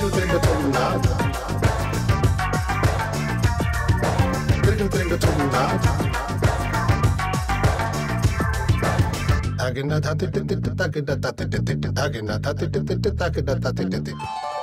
não tenho como nada. Eu não tenho como nada. Agenda tá tete tete, agenda tá tete tete, agenda tá tete tete, agenda tá tete.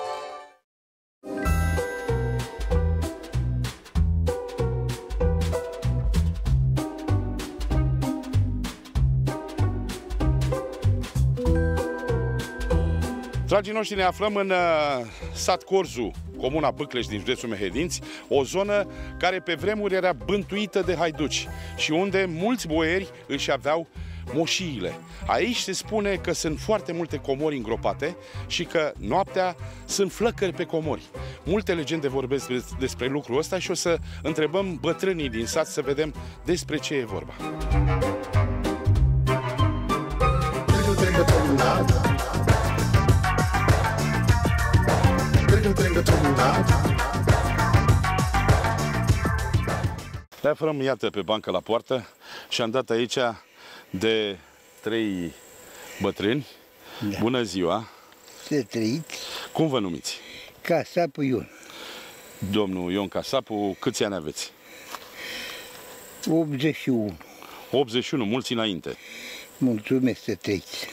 Dragii noștri, ne aflăm în uh, sat Corzu, comuna Bâcleș din județul Mehedinți, o zonă care pe vremuri era bântuită de haiduci și unde mulți boieri își aveau moșiile. Aici se spune că sunt foarte multe comori îngropate și că noaptea sunt flăcări pe comori. Multe legende vorbesc des- despre lucrul ăsta și o să întrebăm bătrânii din sat să vedem despre ce e vorba. Tringle, tringle, tornado. Tringle, tringle, tornado. Ne aflăm, iată, pe bancă la poartă și am dat aici de trei bătrâni. Da. Bună ziua! Să trăiți Cum vă numiți? ca sapul Ion. Domnul Ion Casapu, câți ani aveți? 81. 81, mulți înainte. Mulțumesc să trăiți.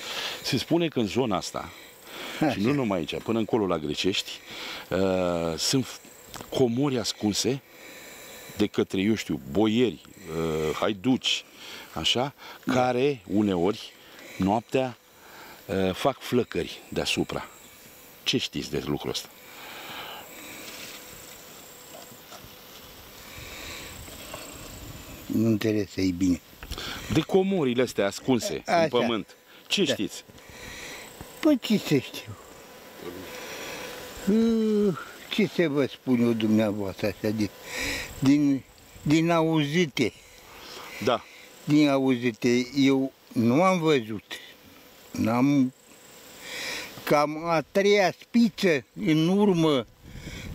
Se spune că în zona asta, și nu numai aici, până încolo la Grecești, uh, sunt comori ascunse de către, eu știu, boieri, uh, haiduci, așa, care uneori, noaptea, uh, fac flăcări deasupra. Ce știți de lucrul ăsta? Nu înțeles să bine. De comorile astea ascunse Așa. în pământ. Ce Da. știți? Păi ce să știu? Uh, Ce să vă spun eu dumneavoastră așa din, din, din auzite, Da. din auzite, eu nu am văzut, n-am, cam a treia spiță în urmă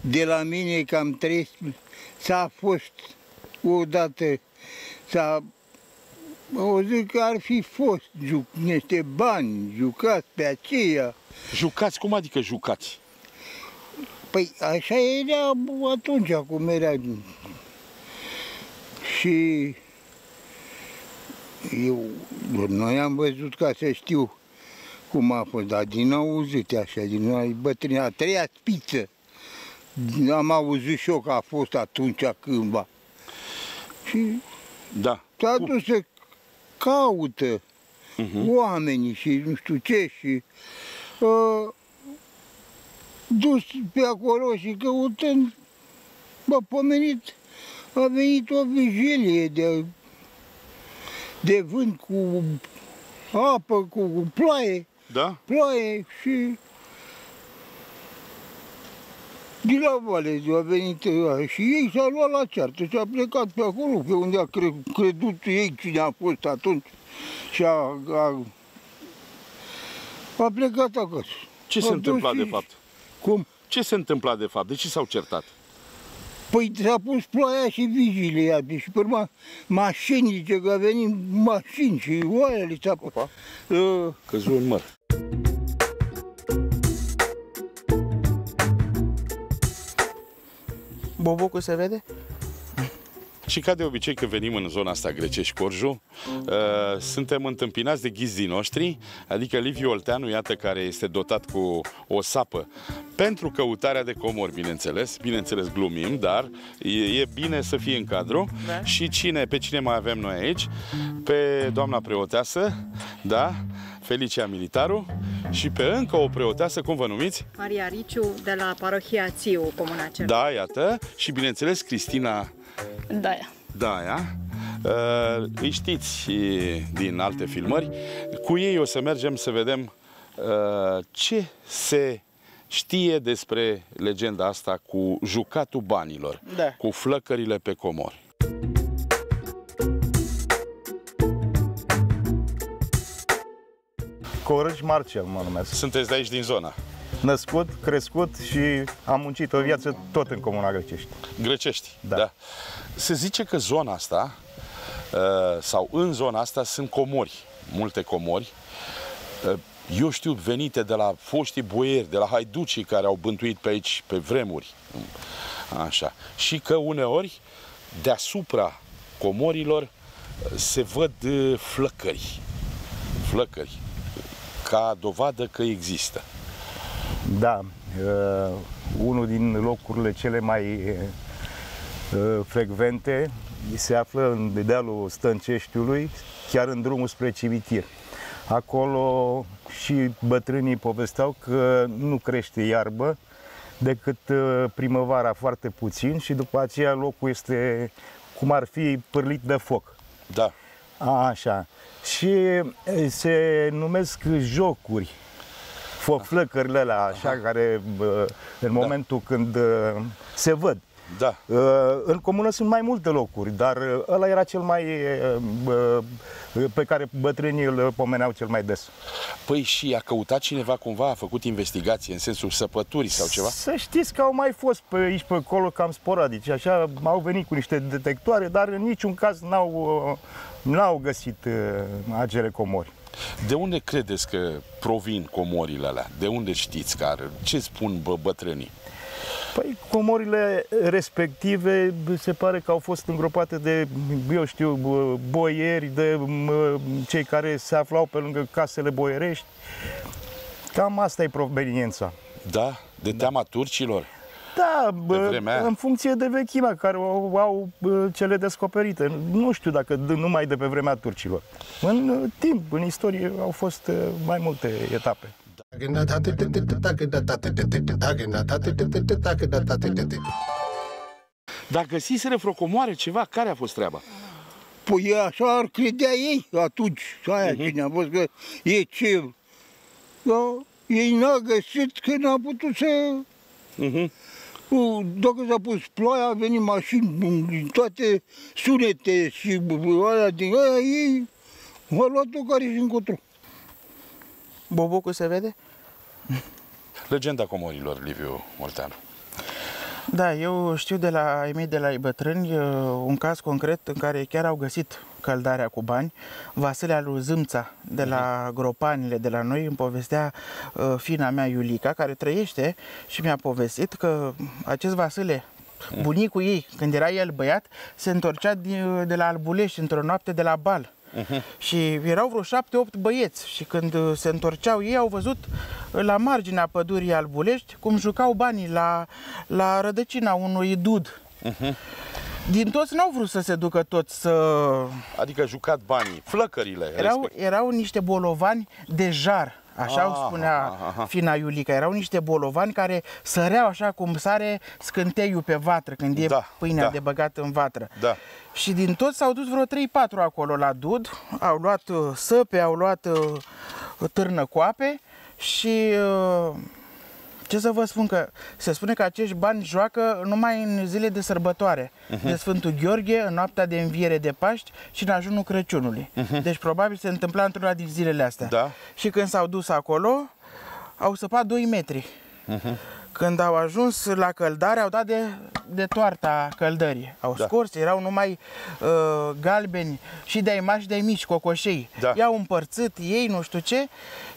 de la mine, cam trei, s-a fost odată, s-a o zic că ar fi fost juc, niște bani jucați pe aceea. Jucați? Cum adică jucați? Păi așa era atunci, cum era. Și eu, noi am văzut ca să știu cum a fost, dar din auzite așa, din noi bătrâni, a treia spiță. Am auzit și eu că a fost atunci cândva. Și Da. s-a Cum? dus să caută oamenii și nu știu ce și uh, dus pe acolo și căutând, bă, pomenit, a venit o vigilie de, de vânt cu apă, cu, cu ploaie, Da? ploaie și din la vale a venit ăla și ei s-a luat la ceartă și a plecat pe acolo, pe unde a cre- crezut ei cine a fost atunci și a, a, a plecat acasă. Ce se A întâmpla dus de și- fapt? Cum? Ce se întâmpla de fapt? De ce s-au certat? Păi s-a pus ploaia și vigilia și pe urmă mașini, zice că a venit mașini și oaia li s-a pus. Opa. Uh, Căzu în măr. Bobocul se vede? Și ca de obicei când venim în zona asta Grecești-Corju, uh, suntem întâmpinați de ghizii noștri, adică Liviu Olteanu, iată, care este dotat cu o sapă pentru căutarea de comori, bineînțeles. Bineînțeles, glumim, dar e, e bine să fie în cadru. Da. Și cine, pe cine mai avem noi aici? Pe doamna preoteasă, da? Felicia Militaru și pe încă o preoteasă, cum vă numiți? Maria Riciu de la parohia Țiu, Comuna Cerc. Da, iată, și bineînțeles Cristina Da. Daia. Uh, îi știți e, din alte filmări. Cu ei o să mergem să vedem uh, ce se știe despre legenda asta cu jucatul banilor, Da. cu flăcările pe comori. Corăci Marcel mă numesc. Sunteți de aici din zona. Născut, crescut și am muncit o viață tot în Comuna Grecești. Grecești. Da. Se zice că zona asta, uh, sau în zona asta, sunt comori, multe comori. Uh, eu știu, venite de la foștii boieri, de la haiducii care au bântuit pe aici pe vremuri. Așa. Și că uneori, deasupra comorilor, se văd uh, flăcări. Flăcări. Ca dovadă că există. Da, uh, unul din locurile cele mai uh, frecvente se află în dealul Stânceștiului, chiar în drumul spre cimitir. Acolo și bătrânii povesteau că nu crește iarbă decât uh, primăvara foarte puțin și după aceea locul este cum ar fi pârlit de foc. Da. A, așa. Și e, se numesc jocuri, fo- flăcările alea, așa, care bă, în momentul când uh, se văd. Da. Uh, În comună sunt mai multe locuri, dar uh, ăla era cel mai uh, bă, pe care bătrânii îl pomeneau cel mai des. Păi și a căutat cineva cumva, a făcut investigație în sensul săpăturii sau ceva? Să știți că au mai fost pe aici, pe acolo, cam sporadici, așa, au venit cu niște detectoare, dar în niciun caz n-au, uh, n-au găsit uh, acele comori. De unde credeți că provin comorile alea? De unde știți că are? Ce spun bă, bătrânii? Păi comorile respective se pare că au fost îngropate de, eu știu, bă, boieri, de mă, cei care se aflau pe lângă casele boierești. Cam asta e proveniența. Da? De teama turcilor? Da, bă, vremea aia? în funcție de vechimea care o au bă, cele descoperite. Nu știu dacă d- numai de pe vremea turcilor. În uh, timp, în istorie, au fost uh, mai multe etape. Dar găsiseră vreo comoare ceva? Care a fost treaba? Păi așa ar credea ei atunci, aia uh-huh. cine a fost că e ce. Da, ei n-a găsit că n-a putut să... Uh-huh. U, Dacă s-a pus ploaia, a venit mașini din toate sunete și alea din aia, ei au luat-o care și încotro. Bobucul se vede? Legenda comorilor, Liviu Molteanu. Da, eu știu de la ai mei de la ei bătrâni uh, un caz concret în care chiar au găsit căldarea cu bani. Vasile lui Zâmța de la Gropanile de la noi îmi povestea uh, fina mea Iulica care trăiește și mi-a povestit că acest Vasile bunicul ei, când era el băiat, se întorcea de, de la Albulești într-o noapte de la bal. Și erau vreo șapte-opt băieți și când uh, se întorceau ei au văzut uh, la marginea pădurii Albulești cum jucau banii la, la rădăcina unui dud. Din toți n-au vrut să se ducă toți să... Adică jucat banii, flăcările. Erau, respect- erau niște bolovani de jar. Așa Ah, îmi spunea ah, ah, ah. fina Iulica. Erau niște bolovani care săreau așa cum sare scânteiul pe vatră când e Da, pâinea da. de băgat în vatră. Da. Și din toți s-au dus vreo 3-4 acolo la Dud, au luat uh, săpe, au luat uh, târnă coape și uh, ce să vă spun că se spune că acești bani joacă numai în zile de sărbătoare, de Sfântul Gheorghe, în noaptea de înviere de Paști și în ajunul Crăciunului. Deci probabil se întâmpla într-una din zilele astea. Da. Și când s-au dus acolo, au săpat 2 metri. Când au ajuns la căldare, au dat de, de toarta căldării. Au Da. scors, erau numai uh, galbeni și de-ai mari și de-ai mici, cocoșei. Da. I-au împărțit ei, nu știu ce,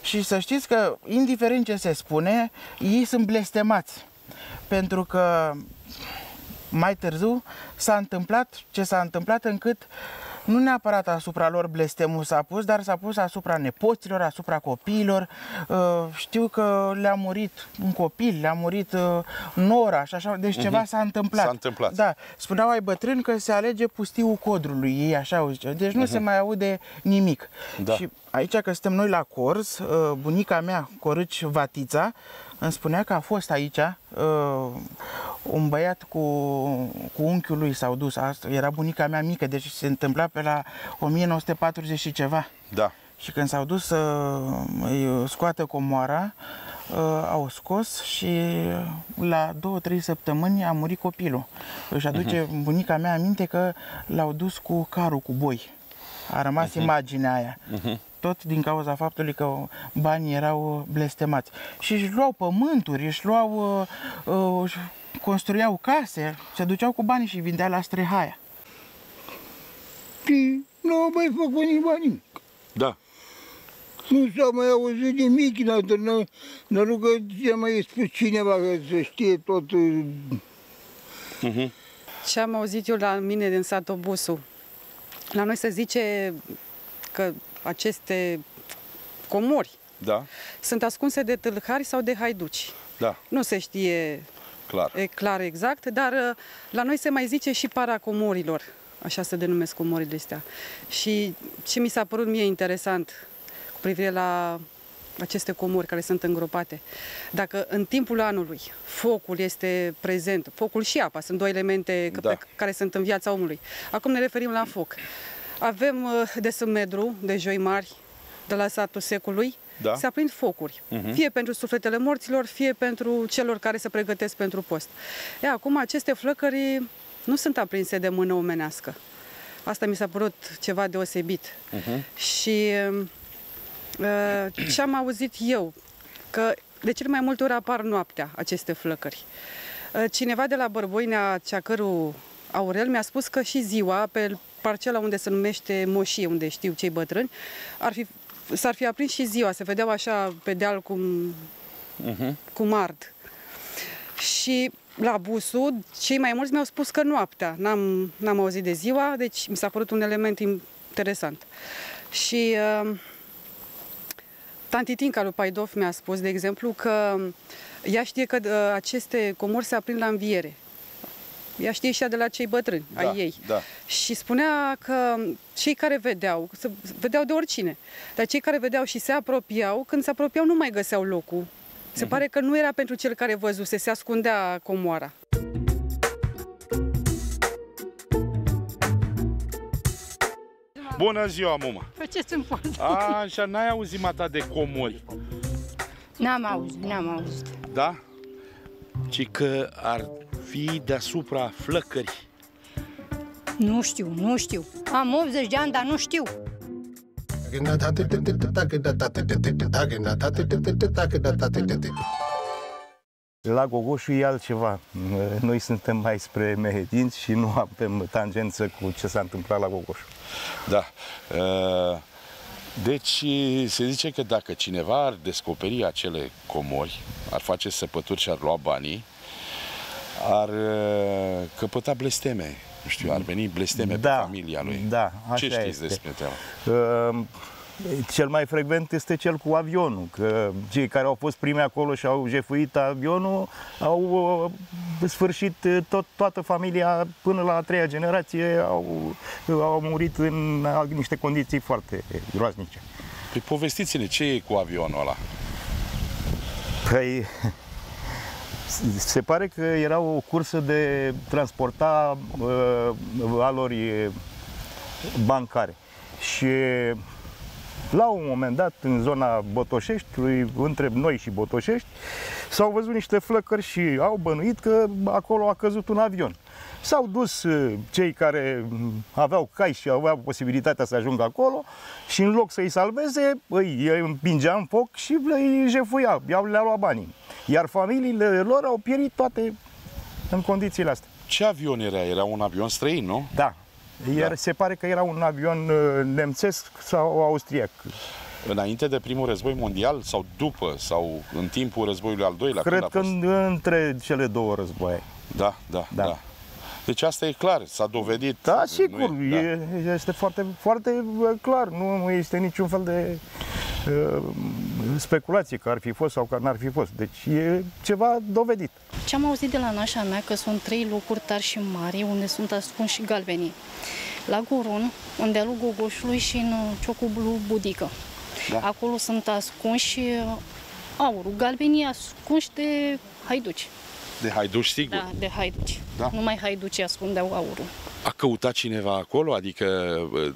și să știți că, indiferent ce se spune, ei sunt blestemați. Pentru că mai târziu s-a întâmplat ce s-a întâmplat încât nu neapărat asupra lor blestemul s-a pus, dar s-a pus asupra nepoților, asupra copiilor. Uh, Știu că le-a murit un copil, le-a murit uh, nora și așa, deci ceva s-a întâmplat. S-a întâmplat. Da, spuneau ai bătrâni că se alege pustiul codrului, ei așa au zice. Deci nu se mai aude nimic. Da. Și aici că suntem noi la Corz, uh, bunica mea, Corâci Vatița, îmi spunea că a fost aici uh, un băiat cu, cu unchiul lui s-au dus. Asta, era bunica mea mică, deci se întâmpla pe la 1940 și ceva. Da. Și când s-au dus să îi scoată comoara, uh, au scos și la două, trei săptămâni a murit copilul. Își aduce bunica mea aminte că l-au dus cu carul, cu boi. A rămas imaginea aia. Tot din cauza faptului că banii erau blestemați. Și își luau pământuri, își luau, uh, uh, își construiau case, se duceau cu banii și vindea la Strehaia. Și nu au mai făcut nimeni nimic. Da. Nu s-a mai auzit nimic, n-a, n-a rugă ce mai spus cineva că să știe tot. uh, Ce am auzit eu la mine din sat Obusu? La noi se zice că aceste comori Da, sunt ascunse de tâlhari sau de haiduci. da, Nu se știe clar. e clar exact, dar uh, la noi se mai zice și paracomorilor, așa se denumesc comorile astea. Și ce mi s-a părut mie interesant cu privire la aceste comori care sunt îngropate. Dacă în timpul anului focul este prezent, focul și apa sunt două elemente Da. da. care sunt în viața omului. Acum ne referim la foc. Avem uh, de sub medru, de joi mari, de la satul secului, Da. se aprind focuri. Mhm. Fie pentru sufletele morților, fie pentru celor care se pregătesc pentru post. E, acum aceste flăcări nu sunt aprinse de mână omenească. Asta mi s-a părut ceva deosebit. Și uh, ce am auzit eu, că de cele mai multe ori apar noaptea aceste flăcări. Uh, Cineva de la Bărboinea Ceacăru Aurel mi-a spus că și ziua, pe parcela unde se numește Moșie, unde știu cei bătrâni, ar fi, s-ar fi aprins și ziua, se vedeau așa pe deal cum, cum ard. Și la Busu, cei mai mulți mi-au spus că noaptea, n-am, n-am auzit de ziua, deci mi s-a părut un element interesant. Și uh, Tanti Tinca lui Paidov mi-a spus, de exemplu, că ea știe că uh, aceste comori se aprind la înviere. Ea știe și ea de la cei bătrâni, Da, ai ei. da. Și spunea că cei care vedeau, se vedeau de oricine, dar cei care vedeau și se apropiau, când se apropiau nu mai găseau locul. Se pare că nu era pentru cel care văzuse, se ascundea comoara. Bună ziua, muma! Faceți în poate. A, așa, n-ai auzit mata de comori, N-am auzit, n-am auzit. da? Ci că ar fi deasupra flăcări. Nu știu, nu știu. Am 80 de ani, dar nu știu. La Gogoșu e altceva. Noi suntem mai spre Mehedinți și nu avem tangență cu ce s-a întâmplat la Gogoșu. Da. Uh, Deci se zice că dacă cineva ar descoperi acele comori, ar face săpături și ar lua banii, ar uh, căpăta blesteme. Nu știu, ar veni blesteme Da, pe familia lui. da, Ce așa știți este. despre treaba? Uh, Cel mai frecvent este cel cu avionul, că cei care au fost primi acolo și au jefuit avionul au uh, sfârșit uh, tot, toată familia până la a treia generație au, au murit în uh, niște condiții foarte groaznice. Păi povestiți-ne ce e cu avionul ăla. Păi, se pare că era o cursă de transporta uh, valori bancare. Și la un moment dat, în zona Botoșești, între noi și Botoșești, s-au văzut niște flăcări și au bănuit că acolo a căzut un avion. S-au dus uh, cei care mm, aveau cai și aveau posibilitatea să ajungă acolo și în loc să-i salveze, îi împingea în foc și îi jefuia, i-au le-a luat banii. Iar familiile lor au pierit toate în condițiile astea. Ce avion era? Era un avion străin, nu? Da. Iar Da. se pare că era un avion uh, nemțesc sau austriac. Înainte de primul război mondial sau după sau în timpul războiului al doilea? Cred când a că fost? în- între cele două războaie. Da, da, da, Da. Deci asta e clar, s-a dovedit. Da, Nu sigur, e- e, este foarte, foarte uh, clar, nu, nu este niciun fel de uh, speculație că ar fi fost sau că n-ar fi fost. Deci e ceva dovedit. Ce am auzit de la nașa mea că sunt trei locuri tari și mari unde sunt ascunși și galbenii. La Gorun, în dealul Gogoșului și în uh, Ciocublu Budică. Da. Acolo sunt ascunși uh, aurul, galbenii ascunși de haiduci. De haiduși, sigur. Da, de haiduci. Da. Numai haiducii ascundeau aurul. A căutat cineva acolo? Adică uh,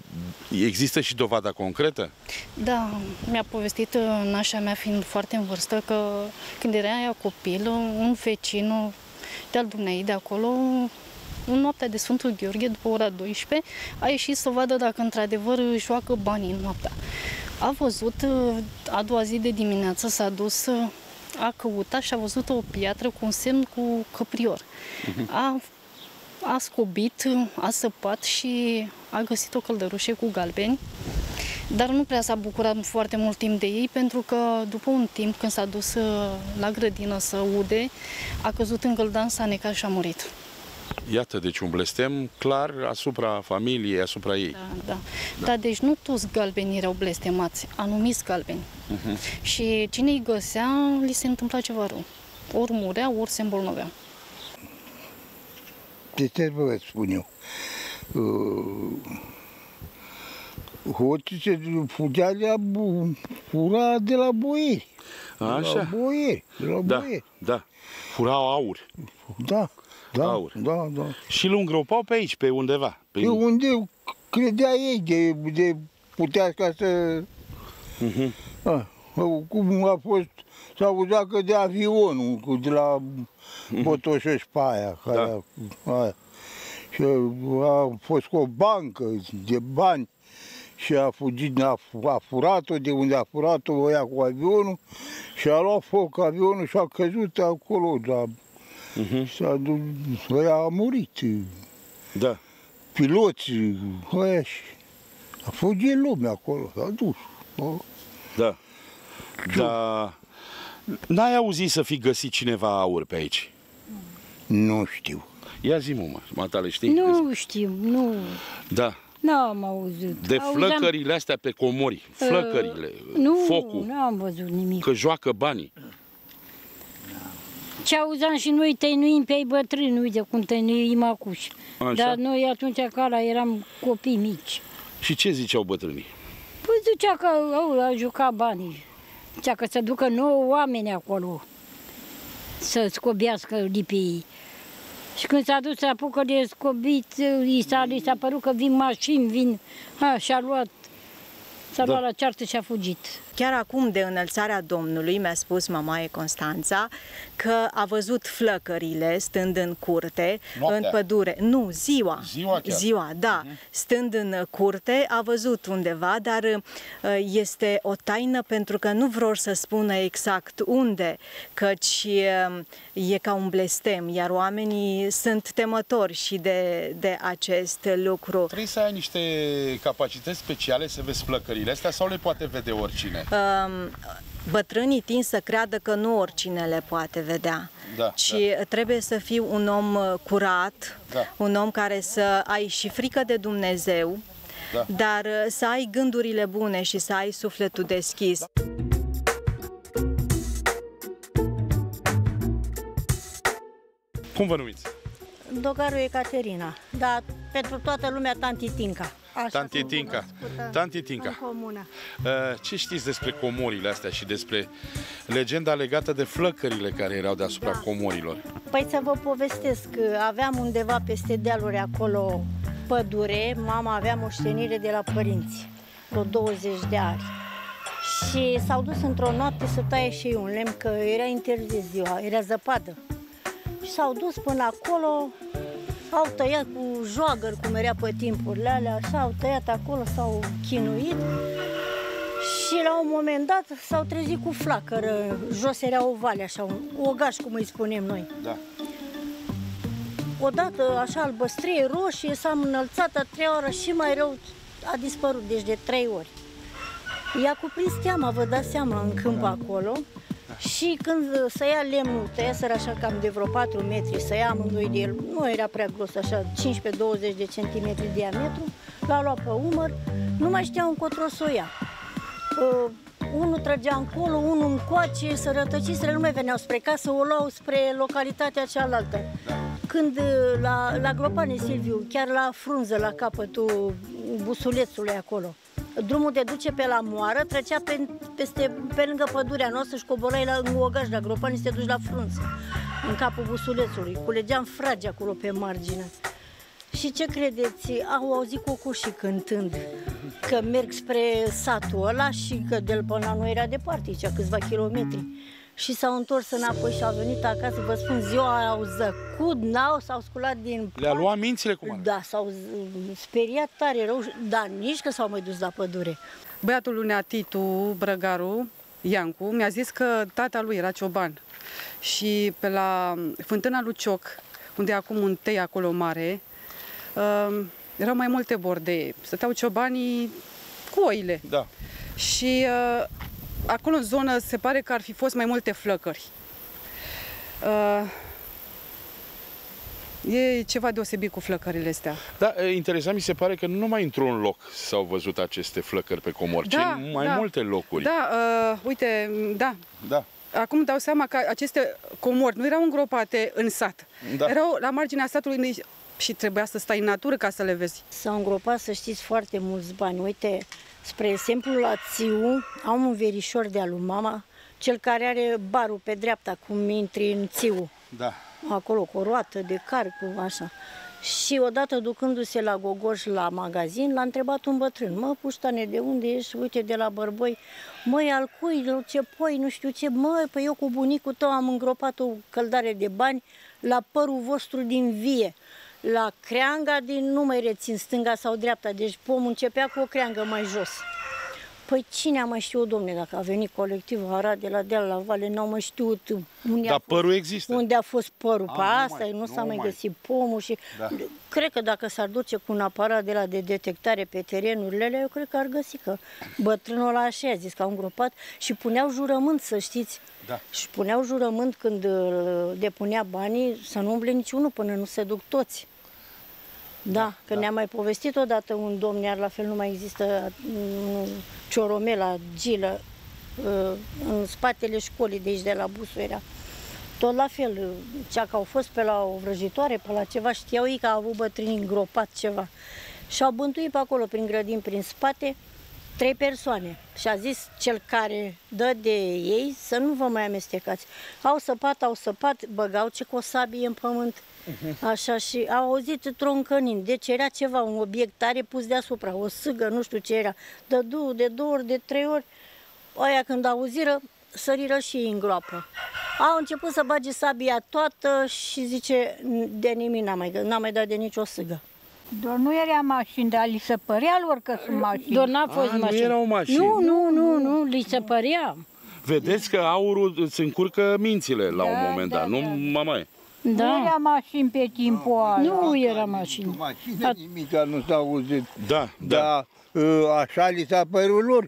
există și dovada concretă? Da, mi-a povestit uh, nașa mea fiind foarte în vârstă că când era ea copil, uh, un vecin uh, de-al dumnei de acolo, în noaptea de Sfântul Gheorghe, după ora 12, a ieșit să vadă dacă într-adevăr își joacă banii în noaptea. A văzut, uh, a doua zi de dimineață s-a dus, uh, a căutat și a văzut o piatră cu un semn cu căprior. A a scobit, a săpat și a găsit o căldărușe cu galbeni Dar nu prea s-a bucurat foarte mult timp de ei, pentru că după un timp, când s-a dus uh, la grădină să ude, a căzut în găldan, s-a necat și a murit. Iată, deci un blestem clar asupra familiei, asupra ei. Da, da. Dar deci nu toți galbenii erau blestemați, anumiți galbeni. Uh-huh. Și cine îi găsea, li se întâmpla ceva rău. Ori murea, ori se îmbolnăvea. Ce să vă spun eu? Uh, Hoții se fugea de la, bu- fura de la boieri. De la Așa. boieri. De la Da, boieri. da. Furau aur. Da. Da, Aur. da, da. Și îl îngropau pe aici, pe undeva. Pe... Pe unde credea ei de, de putea ca să... Mhm. A, cum a fost, s-a auzit că de avionul, cu- de la Botoșești pe aia, care, aia. Și a fost cu o bancă de bani și a fugit, a, a furat-o de unde a furat-o, o ia cu avionul și a luat foc avionul și a căzut acolo, dar Mhm. s-a dus, ăia a murit Da. piloți, ăia și a fugit lumea acolo, s-a dus. O, Da. Da. N-ai auzit să fi găsit cineva aur pe aici? Nu știu. Ia zi mă, matale, știi? Nu știu, nu, Da. n-am auzit. De Auzeam- flăcările astea pe comori, flăcările, Uh, nu, focul, Nu am văzut nimic. că joacă banii. Ce auzeam și noi tăinuim pe ei bătrâni, uite cum tăinuim acuși. Așa. Dar noi atunci ca la eram copii mici. Și ce ziceau bătrânii? Păi zicea că au, a jucat banii. Zicea că să ducă nouă oameni acolo să scobească lipii. Și când s-a dus să apucă de scobit, i s-a, i s-a părut că vin mașini, vin... A, și-a luat, s-a Da. luat la ceartă și a fugit. Chiar acum de înălțarea Domnului mi-a spus mamaie Constanța că a văzut flăcările stând în curte, Noaptea. în pădure. Nu, ziua. Ziua chiar. Ziua, da. Stând în curte, a văzut undeva, dar uh, este o taină pentru că nu vor să spună exact unde, căci uh, e ca un blestem, iar oamenii sunt temători și de, de acest lucru. Trebuie să ai niște capacități speciale să vezi flăcările astea sau le poate vede oricine? Um, bătrânii tind să creadă că nu oricine le poate vedea. Da, ci trebuie să fii un om uh, curat, Da. un om care să ai și frică de Dumnezeu, Da. dar uh, să ai gândurile bune și să ai sufletul deschis. Cum vă numiți? Dogarul Ecaterina, dar pentru toată lumea Tanti Tinca. Așa Tanti sunt Tinca. cunoscută Tanti Tinca. În comună. Uh, Ce știți despre comorile astea și despre legenda legată de flăcările care erau deasupra Da. comorilor? Păi să vă povestesc, că aveam undeva peste dealuri acolo pădure, mama avea moștenire de la părinți, vreo 20 de ani. Și s-au dus într-o noapte să taie și ei un lemn, că era interzis ziua, era zăpadă. Și s-au dus până acolo, au tăiat cu joagări, cum era pe timpurile alea, s-au tăiat acolo, s-au chinuit. Și la un moment dat s-au trezit cu flacără, jos era o vale, așa, un ogaș, cum îi spunem noi. Da. Odată, așa, albăstrie, roșie, s-a înălțat a treia oră și mai rău a dispărut, deci de trei ori. I-a cuprins teama, vă dați seama, în câmp acolo. Și când să ia lemnul, tăiaseră așa cam de vreo 4 metri, să ia amândoi de el, nu era prea gros, așa 15-20 de centimetri diametru, l-a luat pe umăr, nu mai știau încotro să o ia. Uh, unul trăgea încolo, unul încoace, să rătăciseră, nu mai veneau spre casă, o luau spre localitatea cealaltă. Când uh, la, la Glopane Silviu, chiar la frunză, la capătul busulețului acolo, drumul de duce pe la moară, trecea pe, peste, pe lângă pădurea noastră și coborai la în Ogaș, la Gropani, și te duci la frunză, în capul busulețului. Culegeam fragi acolo pe margine. Și ce credeți? Au auzit cocoșii cântând că merg spre satul ăla și că de până la noi era departe, aici, câțiva kilometri. Și s-au întors înapoi și au venit acasă, vă spun, ziua au zăcut, n-au, s-au sculat din... Le-a luat mințile cum ar? Da, s-au z- speriat tare rău, dar nici că s-au mai dus la pădure. Băiatul lui Neatitu, Brăgaru, Iancu, mi-a zis că tata lui era cioban. Și pe la fântâna lui Cioc, unde e acum un tei acolo mare, uh, erau mai multe bordei. Stăteau ciobanii cu oile. Da. Și uh, acolo în zonă se pare că ar fi fost mai multe flăcări. Uh, e ceva deosebit cu flăcările astea. Da, e, interesant mi se pare că nu numai într-un loc s-au văzut aceste flăcări pe comori, ci în mai da. multe locuri. Da, uh, uite, da. Da. Acum îmi dau seama că aceste comori nu erau îngropate în sat. Da. Erau la marginea satului unde- și trebuia să stai în natură ca să le vezi. S-au îngropat, să știți, foarte mulți bani. Uite, spre exemplu, la Țiu am un verișor de alu mama, cel care are barul pe dreapta, cum intri în Țiu. Da. acolo cu o roată de car, cu așa. Și odată ducându-se la Gogoș la magazin, l-a întrebat un bătrân, mă, puștane, de unde ești? Uite, de la Bărboi. Măi, al cui, ce poi, nu știu ce, măi, păi eu cu bunicul tău am îngropat o căldare de bani la părul vostru din vie. La creanga din, nu mai rețin, stânga sau dreapta, deci pomul începea cu o creangă mai jos. Păi cine a mai știut, domne, dacă a venit colectivul Arad de la deal la Vale, n-au mai știut unde, Dar a, părul există. unde a fost părul. A, Pe nu asta mai- nu, nu s-a mai mai. găsit pomul și Da. cred că dacă s-ar duce cu un aparat de la de detectare pe terenurile alea, eu cred că ar găsi că bătrânul ăla așa a zis că au îngropat și puneau jurământ, să știți. Da. Și puneau jurământ când uh, depunea banii să nu umble niciunul până nu se duc toți. Da, că ne-a mai povestit odată un domn, iar la fel nu mai există mm, Cioromela, Gilă, uh, în spatele școlii de aici, de la Busuera. Tot la fel, uh, cea că au fost pe la o vrăjitoare, pe la ceva, știau ei că au avut bătrâni îngropat ceva. Și au bântuit pe acolo, prin grădini, prin spate, trei persoane. Și a zis cel care dă de ei să nu vă mai amestecați. Au săpat, au săpat, băgau ce cu o sabie în pământ. Așa și au auzit troncănind. Deci era ceva, un obiect tare pus deasupra, o sâgă, nu știu ce era. De două, de două ori, de trei ori. Oia când auziră, săriră și ei în groapă. Au început să bage sabia toată și zice, de nimic n-a mai, n-a mai dat de nicio sâgă. Doar nu era mașini, dar li se părea lor că sunt mașini. Doar n-a fost nu mașină. erau mașini. Nu, nu, nu, nu, li se părea. Vedeți că aurul îți încurcă mințile la un Da, moment da, dat, nu, da. mamaie? Nu Da. era mașini pe timpul ăla. Nu era mașină. Mașină, nimic nu s-a auzit. Da, da. Dar ă, așa li s-a părut lor.